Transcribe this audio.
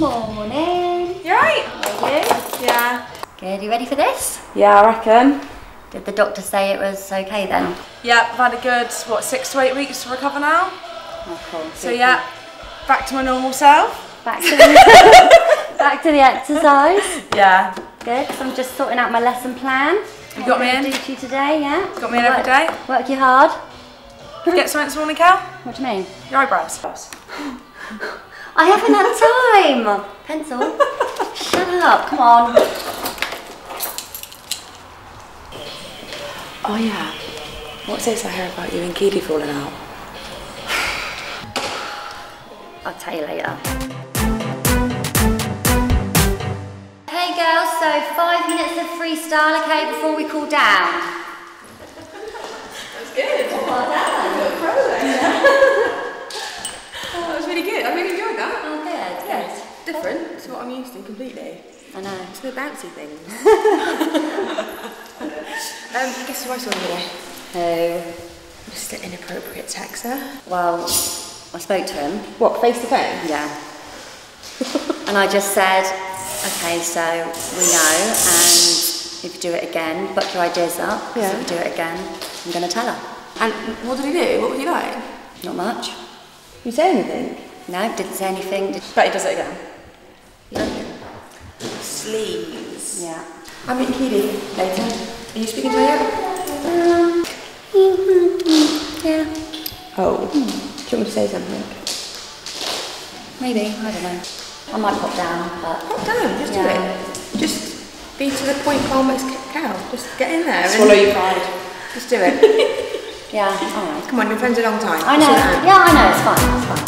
Morning. You right? How are you? Yeah. Good. You ready for this? Yeah, I reckon. Did the doctor say it was okay then? Yeah, I've had a good, what, six to eight weeks to recover now. Oh, cool. So yeah, back to my normal self. Back to the, back to the exercise. Yeah. Good. So I'm just sorting out my lesson plan. You got me in? Do to you today, yeah? Got me in every day? Work you hard. Get something this morning, Cal? What do you mean? Your eyebrows. I haven't had time. Pencil. Shut up. Come on. Oh yeah. What's this I hear about you and Keely falling out? I'll tell you later. Hey girls, so five minutes of freestyle, okay, before we cool down. Oh, that was really good. I really enjoyed that. Oh, good. Yeah, it's different to what I'm used to completely. I know. It's no bouncy things. um, guess who I saw the day? So, Just an inappropriate texter. well, I spoke to him. What, face to face? Yeah. and I just said, okay, so we know, and if you do it again, buck your ideas up. Yeah. If you do it again, I'm going to tell her. And what did he do? What was he like? Not much. You say anything? No, didn't say anything. Did... Bet he does it again. Sleeves. Yeah. I'm meeting Keely later. Are you speaking to her yet? Yeah, Oh. Hmm. Do you want me to say something? maybe. I don't know. I might pop down, but Calm down, just Yeah. do it. Just be to the point as c- cow. Just get in there. and Swallow your pride. Just do it. yeah, all right. Come on, you're friends a long time. I know. Yeah, I know. It's fine.